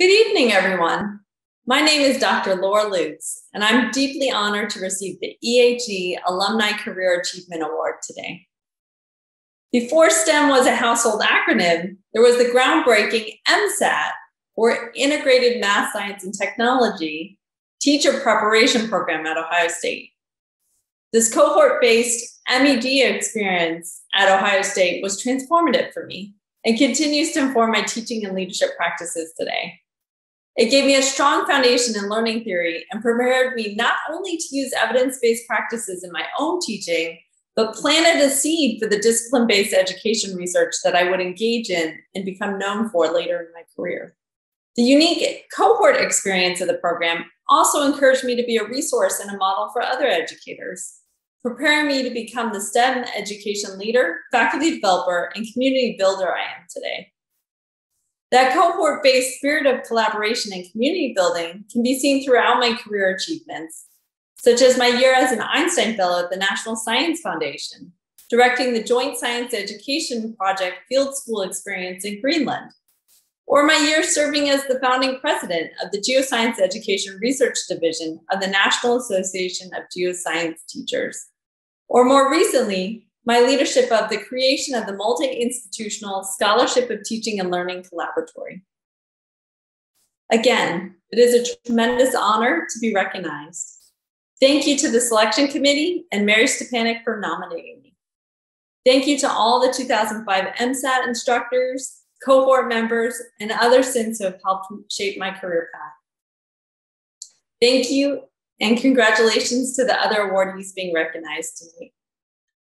Good evening, everyone. My name is Dr. Laura Lukes, and I'm deeply honored to receive the EHE Alumni Career Achievement Award today. Before STEM was a household acronym, there was the groundbreaking MSAT, or Integrated Math, Science, and Technology, teacher preparation program at Ohio State. This cohort based MED experience at Ohio State was transformative for me and continues to inform my teaching and leadership practices today. It gave me a strong foundation in learning theory and prepared me not only to use evidence based practices in my own teaching, but planted a seed for the discipline based education research that I would engage in and become known for later in my career. The unique cohort experience of the program also encouraged me to be a resource and a model for other educators, preparing me to become the STEM education leader, faculty developer, and community builder I am today. That cohort based spirit of collaboration and community building can be seen throughout my career achievements, such as my year as an Einstein Fellow at the National Science Foundation, directing the Joint Science Education Project Field School Experience in Greenland, or my year serving as the founding president of the Geoscience Education Research Division of the National Association of Geoscience Teachers, or more recently, my leadership of the creation of the multi institutional Scholarship of Teaching and Learning Collaboratory. Again, it is a tremendous honor to be recognized. Thank you to the selection committee and Mary Stepanek for nominating me. Thank you to all the 2005 MSAT instructors, cohort members, and other SINs who have helped shape my career path. Thank you and congratulations to the other awardees being recognized tonight.